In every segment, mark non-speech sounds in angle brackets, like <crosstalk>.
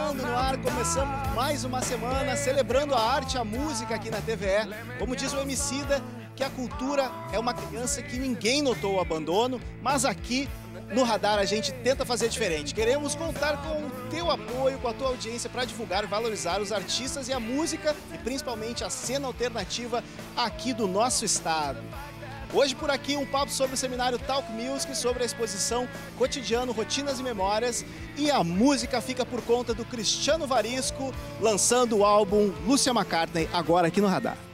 Entrando no ar, começamos mais uma semana celebrando a arte, a música aqui na TVE. Como diz o Emicida, que a cultura é uma criança que ninguém notou o abandono, mas aqui no Radar a gente tenta fazer diferente. Queremos contar com o teu apoio, com a tua audiência para divulgar valorizar os artistas e a música e principalmente a cena alternativa aqui do nosso estado. Hoje por aqui um papo sobre o seminário Talk Music, sobre a exposição Cotidiano, Rotinas e Memórias. E a música fica por conta do Cristiano Varisco, lançando o álbum Lúcia McCartney, agora aqui no Radar.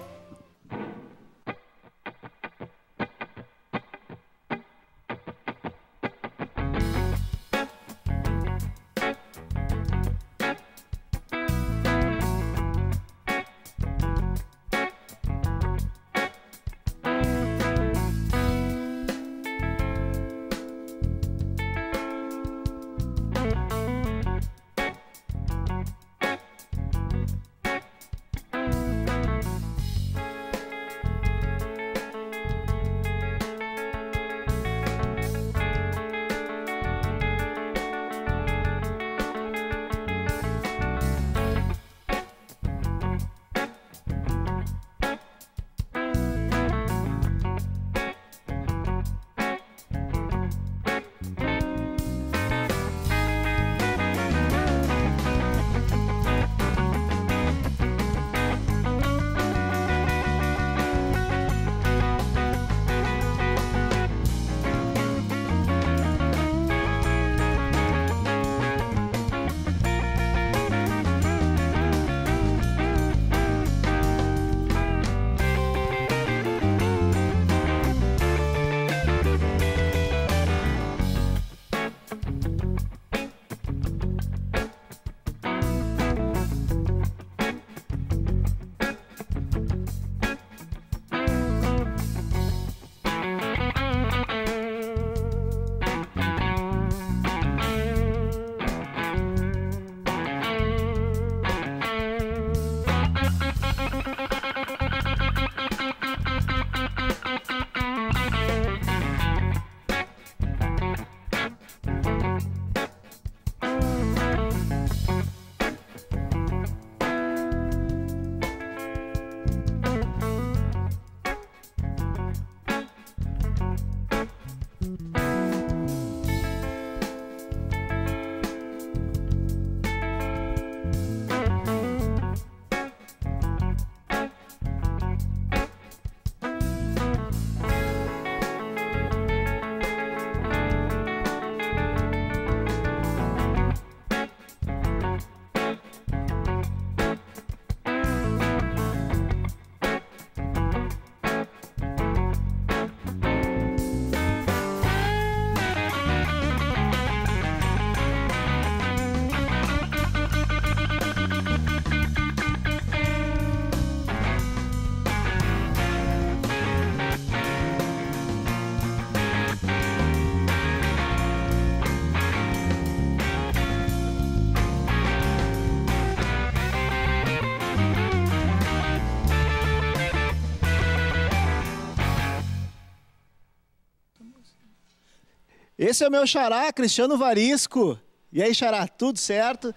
Esse é o meu xará, Cristiano Varisco. E aí, xará, tudo certo?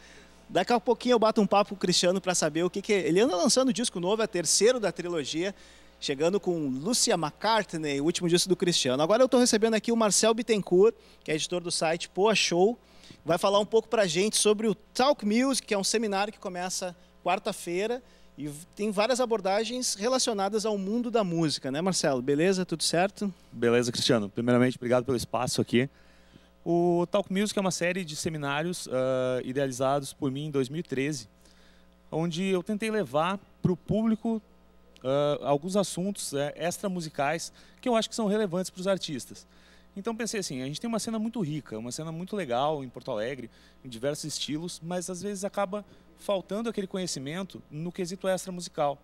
Daqui a pouquinho eu bato um papo com o Cristiano para saber o que, que ele anda lançando disco novo, é terceiro da trilogia, chegando com Lucia McCartney, o último disco do Cristiano. Agora eu estou recebendo aqui o Marcel Bittencourt, que é editor do site Poa Show, vai falar um pouco para a gente sobre o Talk Music, que é um seminário que começa quarta-feira e tem várias abordagens relacionadas ao mundo da música, né, Marcelo? Beleza? Tudo certo? Beleza, Cristiano. Primeiramente, obrigado pelo espaço aqui. O Talk Music é uma série de seminários uh, idealizados por mim em 2013, onde eu tentei levar para o público uh, alguns assuntos uh, extra-musicais que eu acho que são relevantes para os artistas. Então pensei assim, a gente tem uma cena muito rica, uma cena muito legal em Porto Alegre, em diversos estilos, mas às vezes acaba faltando aquele conhecimento no quesito extra musical.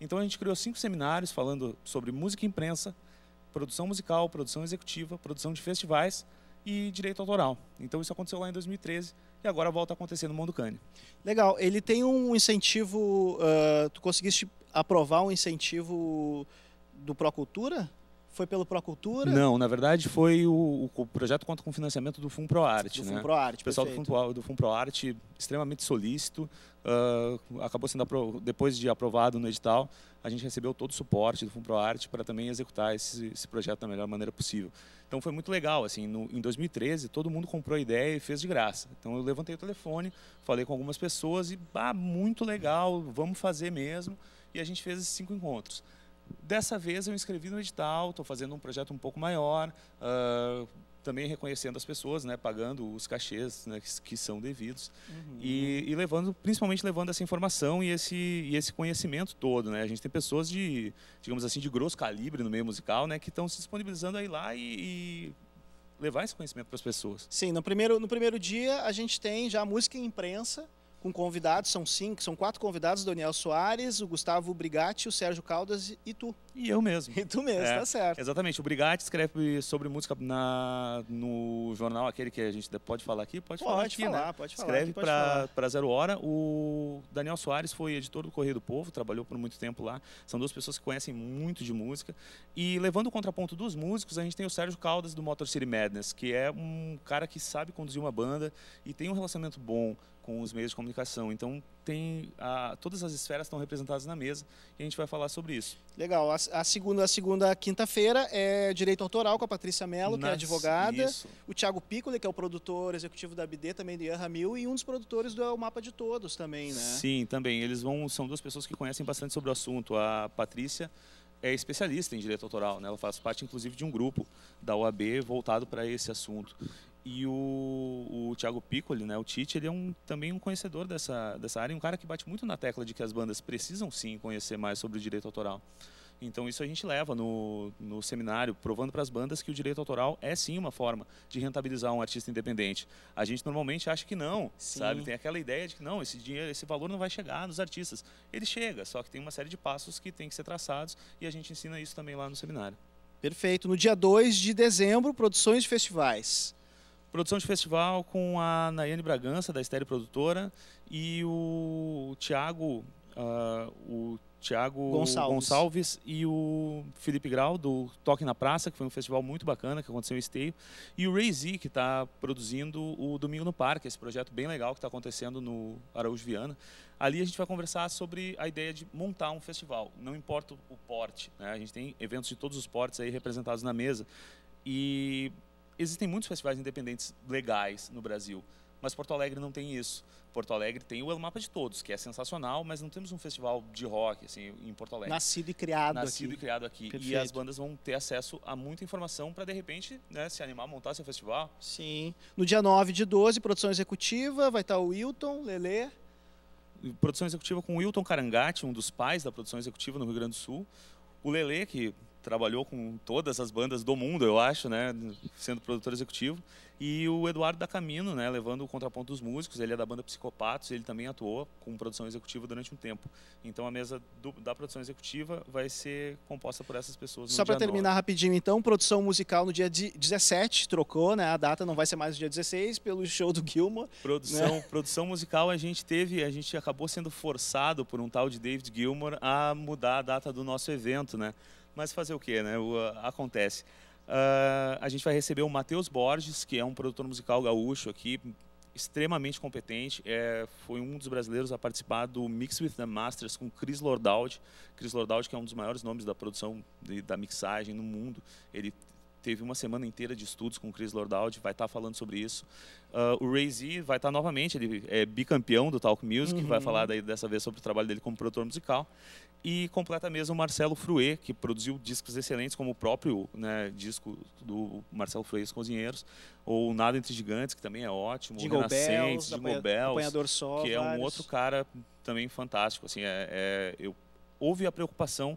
Então a gente criou cinco seminários falando sobre música e imprensa, produção musical, produção executiva, produção de festivais e direito autoral. Então isso aconteceu lá em 2013 e agora volta a acontecer no Mundo Cane. Legal. Ele tem um incentivo. Uh, tu conseguiste aprovar um incentivo do Procultura? Foi pelo Procultura? Não, na verdade foi o, o projeto conta com financiamento do FUNPROARTE. Do né? FUNPROARTE, O pessoal perfeito. do, FUNPROARTE, extremamente solícito, ah, acabou sendo, depois de aprovado no edital, a gente recebeu todo o suporte do FUNPROARTE para também executar esse, esse projeto da melhor maneira possível. Então foi muito legal, assim, no, em 2013 todo mundo comprou a ideia e fez de graça. Então eu levantei o telefone, falei com algumas pessoas e, ah, muito legal, vamos fazer mesmo. E a gente fez esses cinco encontros. Dessa vez eu inscrevi no edital, estou fazendo um projeto um pouco maior, ah, também reconhecendo as pessoas, né, pagando os cachês né, que, que são devidos Uhum. e, e levando, principalmente levando essa informação e esse, e esse conhecimento todo, né? A gente tem pessoas de, digamos assim, de grosso calibre no meio musical, né, que estão se disponibilizando a ir lá e, e levar esse conhecimento para as pessoas. Sim, no primeiro, no primeiro dia a gente tem já música em imprensa, com convidados, são cinco, são quatro convidados, o Daniel Soares, o Gustavo Brigatti, o Sérgio Caldas e tu. E eu mesmo. E tu mesmo, É, tá certo. Exatamente. O Brigatti escreve sobre música na, no jornal aquele que a gente pode falar aqui? Pode, falar Pode aqui, falar, né? pode falar. Escreve falar. para Zero Hora. O Daniel Soares foi editor do Correio do Povo, trabalhou por muito tempo lá. São duas pessoas que conhecem muito de música. E levando o contraponto dos músicos, a gente tem o Sérgio Caldas do Motor City Madness, que é um cara que sabe conduzir uma banda e tem um relacionamento bom com os meios de comunicação. Então tem a, todas as esferas estão representadas na mesa e a gente vai falar sobre isso. Legal. A, a segunda, a segunda quinta-feira é direito autoral com a Patrícia Mello, que é advogada. Isso. O Thiago Piccoli, que é o produtor executivo da BD, também do Ian Ramil, e um dos produtores do É o Mapa de Todos também, né? Sim, também. Eles vão, são duas pessoas que conhecem bastante sobre o assunto. A Patrícia é especialista em direito autoral, né? Ela faz parte, inclusive, de um grupo da OAB voltado para esse assunto. E o, o Thiago Piccoli, né, o Tite, ele é um, também um conhecedor dessa, dessa área, um cara que bate muito na tecla de que as bandas precisam sim conhecer mais sobre o direito autoral. Então isso a gente leva no, no seminário, provando para as bandas que o direito autoral é sim uma forma de rentabilizar um artista independente. A gente normalmente acha que não, Sim. sabe? Tem aquela ideia de que não, esse dinheiro, esse valor não vai chegar nos artistas. Ele chega, só que tem uma série de passos que tem que ser traçados e a gente ensina isso também lá no seminário. Perfeito. No dia 2 de dezembro, produções de festivais. Produção de festival com a Nayane Bragança, da Estéreo Produtora, e o Tiago, ah, o Tiago Gonçalves. Gonçalves e o Felipe Grau, do Toque na Praça, que foi um festival muito bacana, que aconteceu em Esteio, e o Ray Z, que está produzindo o Domingo no Parque, esse projeto bem legal que está acontecendo no Araújo Viana. Ali a gente vai conversar sobre a ideia de montar um festival, não importa o porte, né? a gente tem eventos de todos os portes aí representados na mesa, e existem muitos festivais independentes legais no Brasil, mas Porto Alegre não tem isso. Porto Alegre tem o El Mapa de Todos, que é sensacional, mas não temos um festival de rock assim em Porto Alegre. Nascido e criado Nascido aqui. e criado aqui. E Perfeito. as bandas vão ter acesso a muita informação para de repente, né, se animar a montar seu festival. Sim. No dia 9 de 12, produção executiva, vai estar o Wilton, Lelê. Produção executiva com o Wilton Carangati, um dos pais da produção executiva no Rio Grande do Sul. O Lele, que trabalhou com todas as bandas do mundo, eu acho, né, sendo produtor executivo. E o Eduardo da Camino, né, levando o contraponto dos músicos. Ele é da banda Psicopatos, ele também atuou com produção executiva durante um tempo. Então a mesa do- da produção executiva vai ser composta por essas pessoas. Só para terminar 9. rapidinho, então, produção musical no dia de- 17, trocou, né? A data não vai ser mais no dia 16, pelo show do Gilmore. Produção, produção musical a gente teve, a gente acabou sendo forçado por um tal de David Gilmour a mudar a data do nosso evento, né? Mas fazer o quê, né? O, ah, acontece. Ah, a gente vai receber o Matheus Borges, que é um produtor musical gaúcho aqui, extremamente competente. É, foi um dos brasileiros a participar do Mix with the Masters com Chris Lordaud. Chris Lordaud, que é um dos maiores nomes da produção e da mixagem no mundo. Ele teve uma semana inteira de estudos com o Chris Lordaud, vai estar falando sobre isso. Ah, o Ray Z vai estar novamente, ele é bicampeão do Talk Music, vai Uhum. falar daí, dessa vez sobre o trabalho dele como produtor musical. E completa mesa o Marcelo Fruet, que produziu discos excelentes, como o próprio né, disco do Marcelo Fruet e os Cozinheiros, ou Nada Entre Gigantes, que também é ótimo, Jingle Bells, Renascentes, Jingle Apanha- Bells, Apanhador Sol, que é um vários. outro cara também fantástico. Assim, é, é- eu, houve a preocupação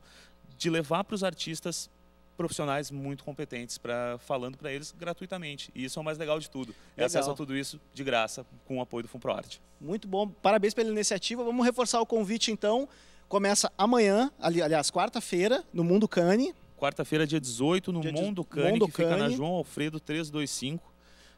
de levar para os artistas profissionais muito competentes para falando para eles gratuitamente. E isso é o mais legal de tudo. É Legal. acesso a tudo isso de graça com o apoio do FUNPROARTE. Muito bom, parabéns pela iniciativa. Vamos reforçar o convite então. Começa amanhã, ali, aliás, quarta-feira, no Mundo Cane. Quarta-feira, dia 18, no Dia Mondo Cane, que fica na Cane. João Alfredo 325.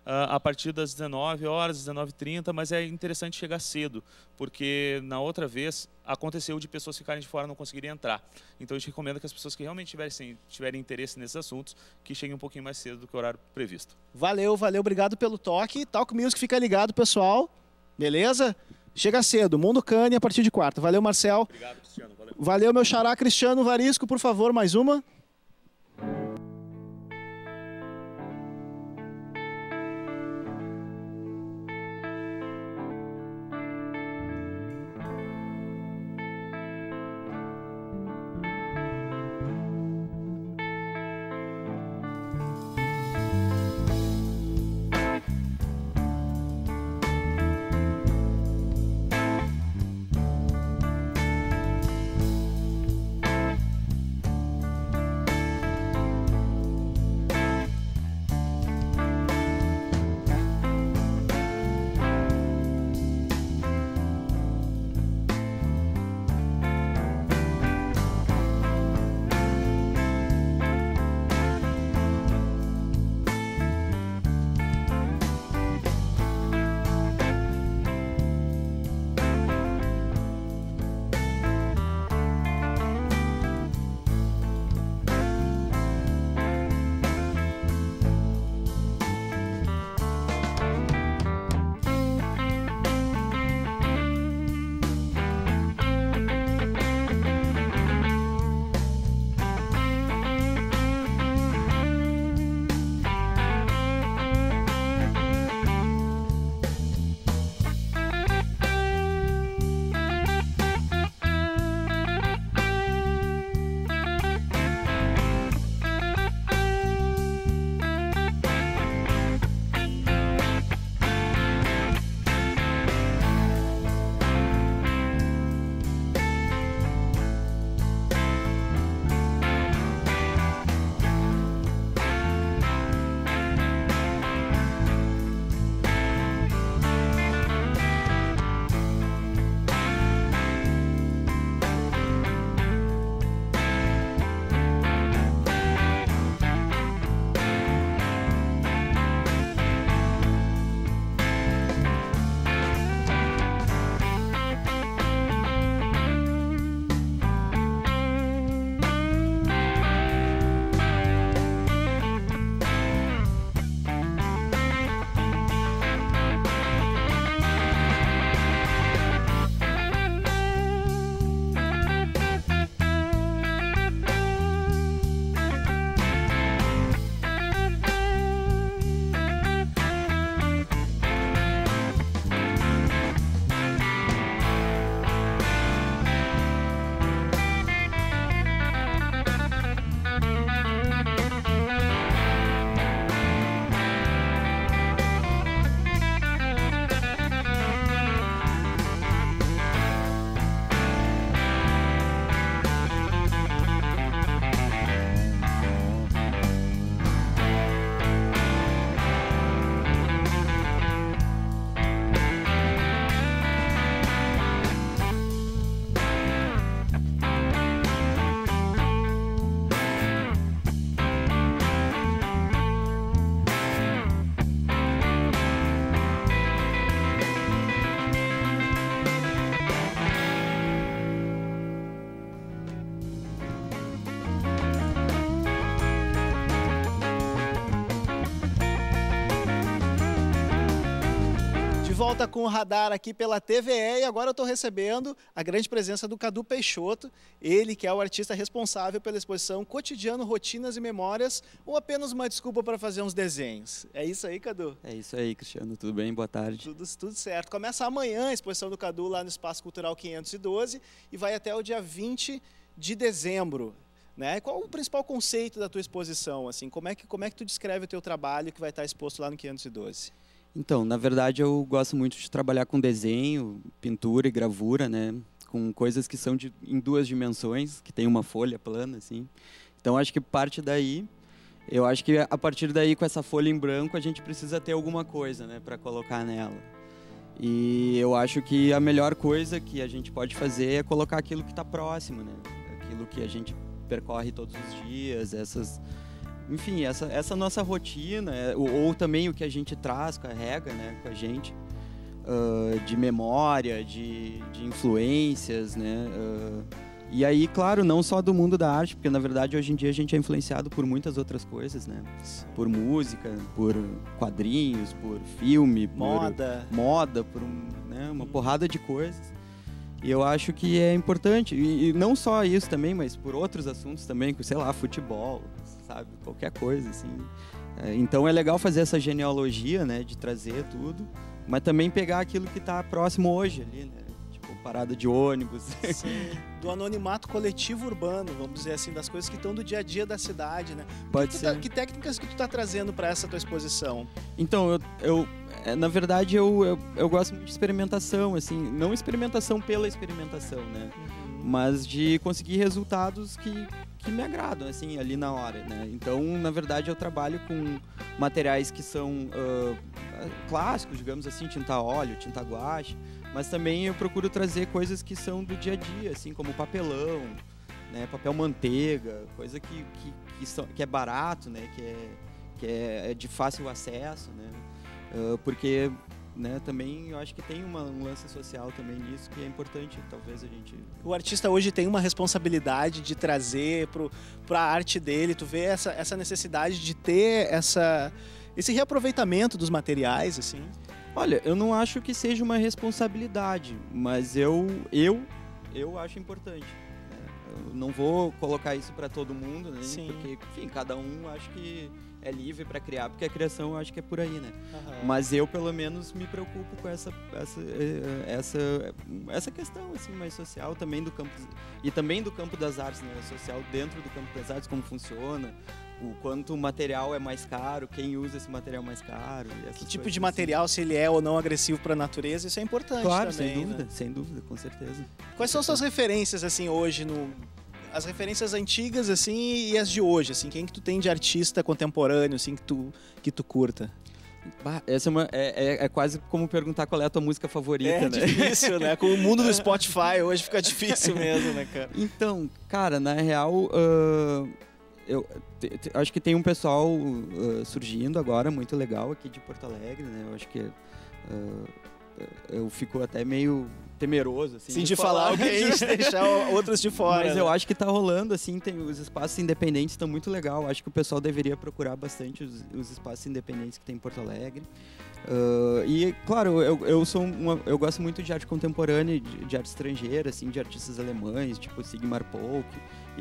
A partir das 19 horas, 19h30, mas é interessante chegar cedo, porque na outra vez aconteceu de pessoas ficarem de fora e não conseguirem entrar. Então a gente recomenda que as pessoas que realmente tiverem, tiverem interesse nesses assuntos, que cheguem um pouquinho mais cedo do que o horário previsto. Valeu, valeu, obrigado pelo toque. Talk Music fica ligado, pessoal. Beleza? Chega cedo, Mundo Cane a partir de quarta. Valeu, Marcel. Obrigado, Cristiano. Valeu. Valeu, meu xará Cristiano Varisco, por favor, mais uma. Volta com o radar aqui pela TVE e agora eu estou recebendo a grande presença do Cadu Peixoto, ele que é o artista responsável pela exposição Cotidiano, Rotinas e Memórias, ou apenas uma desculpa para fazer uns desenhos. É isso aí, Cadu? É isso aí, Cristiano. Tudo bem? Boa tarde. Tudo, tudo certo. Começa amanhã a exposição do Cadu lá no Espaço Cultural 512 e vai até o dia 20 de dezembro. Né? Qual o principal conceito da tua exposição? Assim, como é que como é que tu descreve o teu trabalho que vai estar exposto lá no 512? Então, na verdade, eu gosto muito de trabalhar com desenho, pintura e gravura, né? Com coisas que são de, em duas dimensões, que tem uma folha plana, assim. Então, acho que parte daí. Eu acho que a partir daí, com essa folha em branco, a gente precisa ter alguma coisa, né, para colocar nela. E eu acho que a melhor coisa que a gente pode fazer é colocar aquilo que está próximo, né? Aquilo que a gente percorre todos os dias, essas enfim, essa, essa nossa rotina, é, ou, ou, também o que a gente traz, carrega né, com a gente, uh, de memória, de, de influências, né? Uh, e aí, claro, não só do mundo da arte, porque na verdade hoje em dia a gente é influenciado por muitas outras coisas, né? Por música, por quadrinhos, por filme, moda, por moda, por né, uma porrada de coisas. E eu acho que é importante, e, e, não só isso também, mas por outros assuntos também, sei lá, futebol, sabe, qualquer coisa assim. É, então é legal fazer essa genealogia, né, de trazer tudo, mas também pegar aquilo que está próximo hoje ali, né? Tipo, parada de ônibus. Sim, <laughs> do anonimato coletivo urbano, vamos dizer assim, das coisas que estão do dia a dia da cidade, né? Pode que ser. Tá, que técnicas que tu está trazendo para essa tua exposição? Então, eu, eu é, na verdade, eu, eu, eu, gosto muito de experimentação, assim, não experimentação pela experimentação, né? Uhum. Mas de conseguir resultados que, que me agradam, assim, ali na hora, né? Então, na verdade, eu trabalho com materiais que são uh, clássicos, digamos assim, tinta óleo, tinta guache, mas também eu procuro trazer coisas que são do dia a dia, assim, como papelão, né? Papel manteiga, coisa que, que, que, são, que é barato, né? Que é, que é, é de fácil acesso, né? Uh, porque né, também eu acho que tem uma, um lance social também nisso que é importante, talvez a gente... O artista hoje tem uma responsabilidade de trazer para a arte dele, tu vê essa, essa necessidade de ter essa, esse reaproveitamento dos materiais, assim? Olha, eu não acho que seja uma responsabilidade, mas eu, eu, eu acho importante. Né? Eu não vou colocar isso para todo mundo, né? Sim. Porque, enfim, cada um acho que é livre para criar, porque a criação eu acho que é por aí, né? Uhum. Mas eu, pelo menos, me preocupo com essa, essa, eh, essa, essa questão, assim, mais social também do campo, e também do campo das artes, né? Social dentro do campo das artes, como funciona, o quanto o material é mais caro, quem usa esse material mais caro. que tipo de assim. material, se ele é ou não agressivo para a natureza, isso é importante claro, também, sem dúvida, né? sem dúvida, com certeza. Quais são suas referências, assim, hoje no as referências antigas assim e as de hoje, assim, quem que tu tem de artista contemporâneo assim que tu que tu curta? Bah, essa é, uma, é, é, é, quase como perguntar qual é a tua música favorita, é né? difícil, né? Com o mundo do Spotify hoje fica difícil <laughs> mesmo, né, cara? Então, cara, na real, uh, eu te, te, acho que tem um pessoal uh, surgindo agora muito legal aqui de Porto Alegre, né? Eu acho que uh, eu fico até meio temeroso, assim. Sim, de, de falar <laughs> alguém, de deixar outros de fora. Mas né? eu acho que tá rolando, assim, tem, os espaços independentes estão muito legal. Acho que o pessoal deveria procurar bastante os, os espaços independentes que tem em Porto Alegre. Uh, e, claro, eu, eu sou uma, eu gosto muito de arte contemporânea, de, de arte estrangeira, assim, de artistas alemães, tipo Sigmar Polk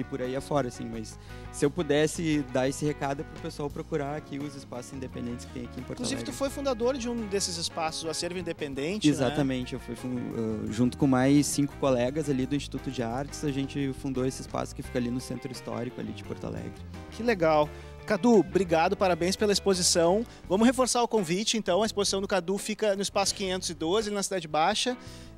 e por aí afora, assim. Mas se eu pudesse dar esse recado é pro pessoal procurar aqui os espaços independentes que tem aqui em Porto Inclusive, Alegre. tu foi fundador de um desses espaços, o Acervo Independente, né? Exatamente, né? eu fui uh, junto com mais cinco colegas ali do Instituto de Artes, a gente fundou esse espaço que fica ali no Centro Histórico ali de Porto Alegre. Que legal. Cadu, obrigado, parabéns pela exposição. Vamos reforçar o convite, então. A exposição do Cadu fica no espaço 512, na Cidade Baixa,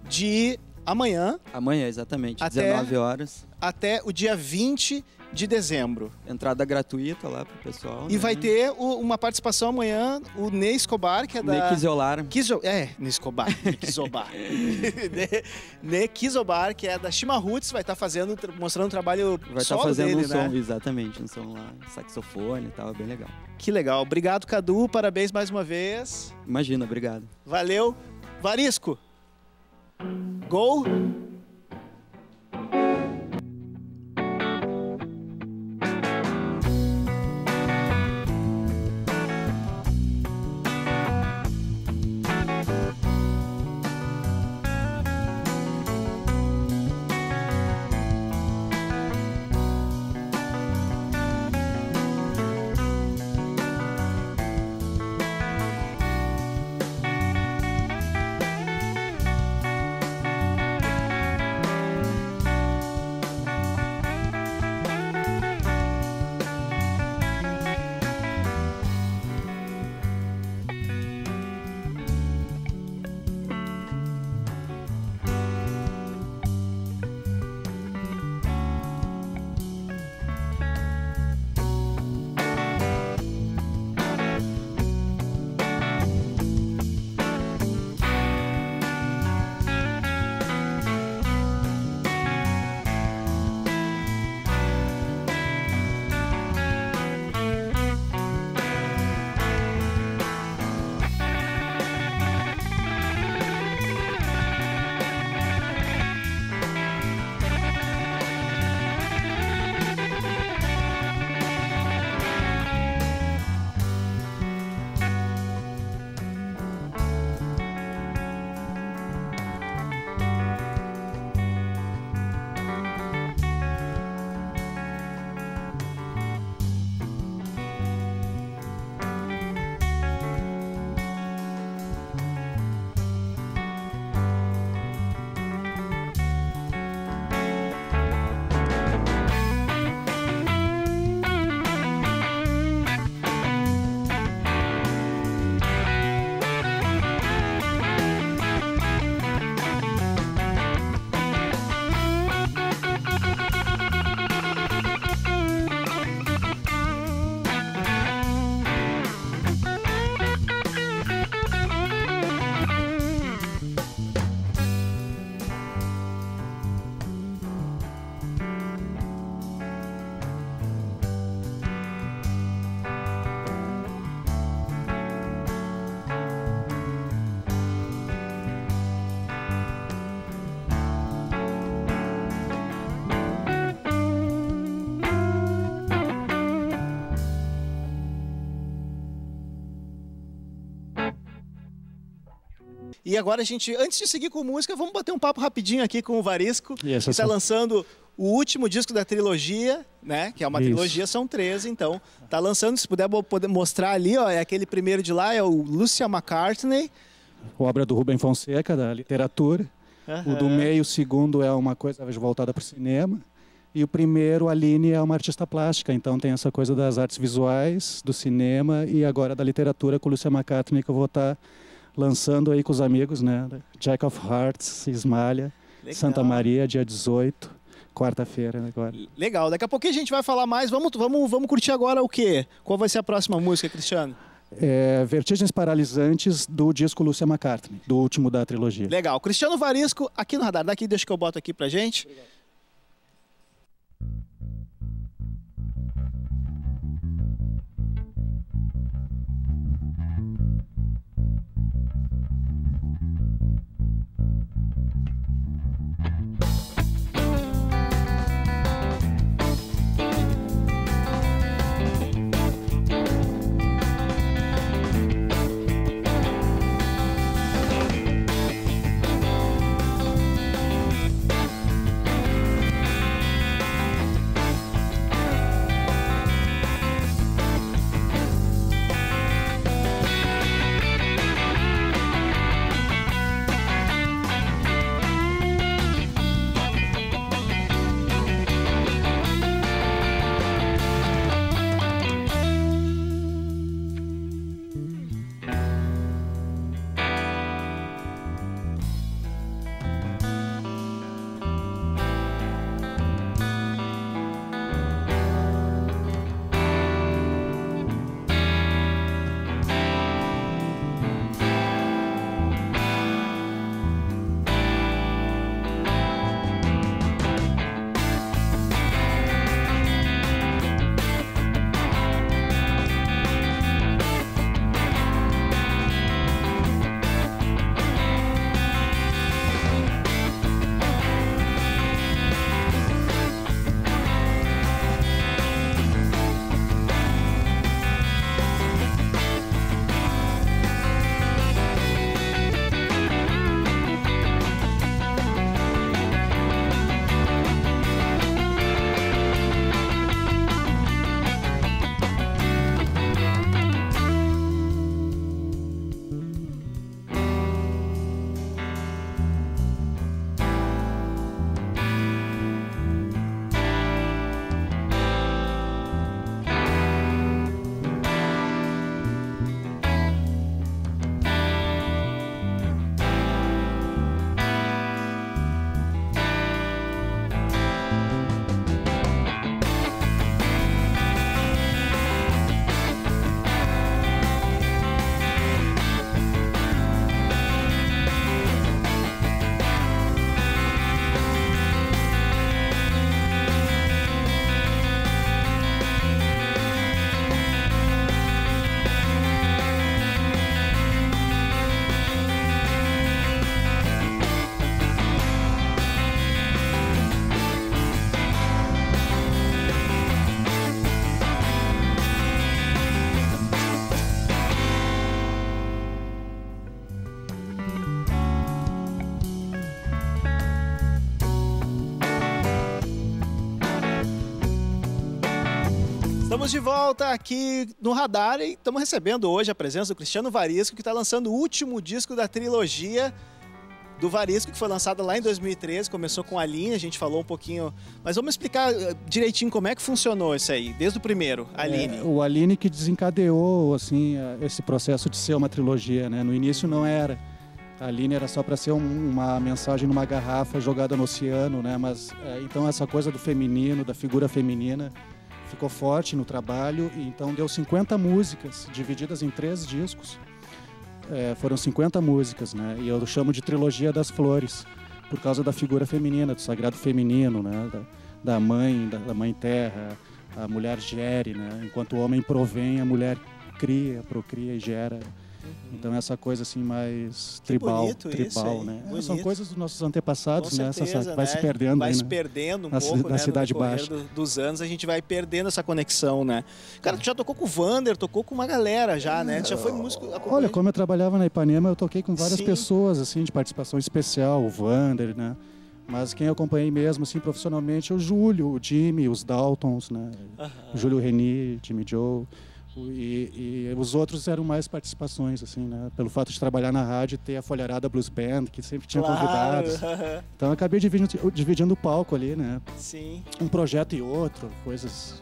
de amanhã. Amanhã, exatamente, até, 19 horas. Até o dia 20 de dezembro. Entrada gratuita lá pro pessoal. E né? vai ter o, uma participação amanhã, o Ney Escobar, que é da. Ney Kizolar. Kizo... É, Ney Escobar. <laughs> Kizobar. <laughs> Ney Kizobar, que é da Shima Roots, vai estar tá fazendo, mostrando um trabalho Vai estar tá fazendo dele, um né? som, exatamente, um som lá, saxofone e tal, bem legal. Que legal. Obrigado, Cadu. Parabéns mais uma vez. Imagina, obrigado. Valeu. Varisco. Go. E agora a gente, antes de seguir com música, vamos bater um papo rapidinho aqui com o Varisco, que está essa- lançando o último disco da trilogia, né? Que é uma Isso. trilogia, são 13, então. Tá lançando, se puder mostrar ali, ó, é aquele primeiro de lá, é o Lucia McCartney. obra do Rubem Fonseca, da literatura. O do meio, o segundo, é uma coisa voltada para o cinema. E o primeiro, a Aline, é uma artista plástica. Então tem essa coisa das artes visuais, do cinema e agora da literatura com Lucia McCartney, que eu vou estar lançando aí com os amigos, né? Jack of Hearts, Ismalha, Legal. Santa Maria, dia 18, quarta-feira agora. Legal, daqui a pouquinho a gente vai falar mais. Vamos, vamos, vamos curtir agora o quê? Qual vai ser a próxima música, Cristiano? É, Vertigens Paralisantes do disco Lucia McCartney, do último da trilogia. Legal. Cristiano Varisco, aqui no radar. Daqui, deixa que eu boto aqui pra gente. Thank you. Estamos de volta aqui no Radar e estamos recebendo hoje a presença do Cristiano Varisco, que está lançando o último disco da trilogia do Varisco, que foi lançado lá em 2013, começou com a linha, a gente falou um pouquinho, mas vamos explicar eh, direitinho como é que funcionou isso aí, desde o primeiro, a Aline. É, o Aline que desencadeou assim eh, esse processo de ser uma trilogia, né? No início não era. A Aline era só para ser um- uma mensagem numa garrafa jogada no oceano, né? Mas eh, então essa coisa do feminino, da figura feminina, ficou forte no trabalho então deu 50 músicas divididas em três discos. Eh, foram 50 músicas, né? E eu chamo de trilogia das flores por causa da figura feminina, do sagrado feminino, né? Da, da mãe, da, da mãe terra, a mulher gere, né? Enquanto o homem provém, a mulher cria, procria e gera. Então essa coisa assim mais tribal, isso, tribal, hein? né? É. São coisas dos nossos antepassados, né? Essa- certeza, vai né? se perdendo vai aí, se né? perdendo um Na pouco, ci- na né, Cidade Baixa. do- dos anos, a gente vai perdendo essa conexão, né? Cara, tu já tocou com o Vander, tocou com uma galera já, né? Tu já foi músico Olha, como eu trabalhava na Ipanema, eu toquei com várias Sim. pessoas, assim, de participação especial, o Vander, né? Mas quem eu acompanhei mesmo, assim, profissionalmente, é o Júlio, o Jimmy, os Daltons, né? O Júlio Reni, Jimmy Joe. E, e os outros eram mais participações, assim, né? Pelo fato de trabalhar na rádio e ter a Folharada Blues Band, que sempre tinha Claro, convidados. Então eu acabei dividindo, dividindo o palco ali, né? Sim, Um projeto e outro, coisas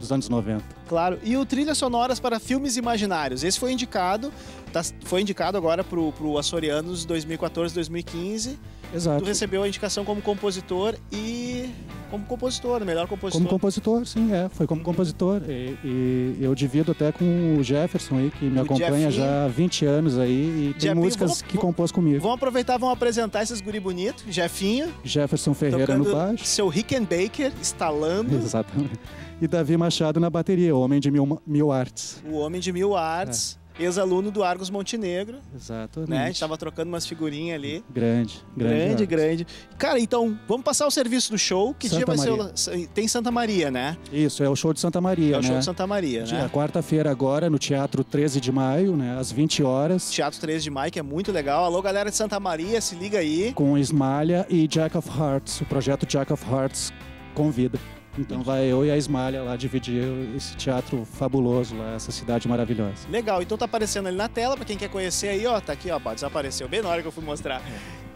dos anos 90. claro. E o Trilhas Sonoras para Filmes Imaginários. Esse foi indicado, tá- foi indicado agora pro, pro Açorianos 2014-2015. Exato. Tu recebeu a indicação como compositor e como compositor, melhor compositor. Como compositor, sim, é. Foi como compositor. E, e eu divido até com o Jefferson aí, que me O acompanha Jefinho. já há 20 anos aí e tem Jefinho, músicas vamos- que compôs comigo. Vamos aproveitar, vamos apresentar esses guri bonito, Jefinho, Jefferson Ferreira no baixo. seu Rickenbacker, instalando <laughs> Exatamente. E Davi Machado na bateria, o homem de mil, mil artes. o Homem de Mil Artes, ex-aluno do Argos Montenegro, Exatamente. né? A gente tava trocando umas figurinhas ali. Grande, grande. Grande, grande. Cara, então, vamos passar o serviço do show. Que dia Santa vai Maria. ser? o- Tem Santa Maria, né? Isso, é o show de Santa Maria, É o né? show de Santa Maria, Dia- né? Quarta-feira agora, no Teatro 13 de Maio, né? Às 20 horas. Teatro 13 de Maio, que é muito legal. Alô, galera de Santa Maria, se liga aí. com Ismalha e Jack of Hearts. O projeto Jack of Hearts convida. Então vai eu e a Ismalha lá dividir esse teatro fabuloso lá, essa cidade maravilhosa. Legal, então tá aparecendo ali na tela, pra quem quer conhecer aí, ó, tá aqui, ó, desapareceu bem na hora que eu fui mostrar.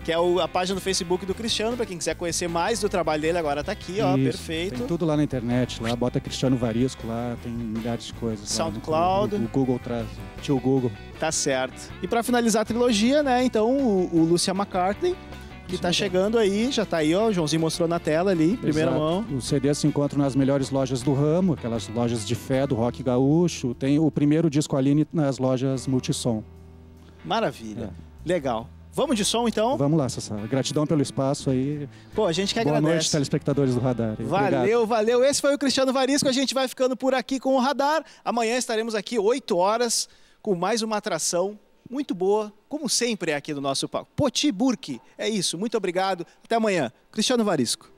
Que é o- a página do Facebook do Cristiano, pra quem quiser conhecer mais do trabalho dele, agora tá aqui, ó, Isso, perfeito. Tem tudo lá na internet, lá bota Cristiano Varisco lá, tem milhares de coisas. SoundCloud. O, Google traz, tio Google. Tá certo. E pra finalizar a trilogia, né, então o, o Lucia McCartney, que tá chegando aí, já tá aí, ó, o Joãozinho mostrou na tela ali, primeira Exato. mão. Os CDs se encontram nas melhores lojas do ramo, aquelas lojas de fé do rock gaúcho. Tem o primeiro disco Aline nas lojas Multissom. Maravilha. Legal. Vamos de som, então? Vamos lá, Sassá. Gratidão pelo espaço aí. Pô, a gente que Boa agradece. noite, telespectadores do Radar. Obrigado. Valeu, valeu. Esse foi o Cristiano Varisco. A gente vai ficando por aqui com o Radar. Amanhã estaremos aqui 8 horas com mais uma atração muito boa, como sempre é aqui no nosso palco. Poti Burke. É isso. Muito obrigado. Até amanhã. Cristiano Varisco.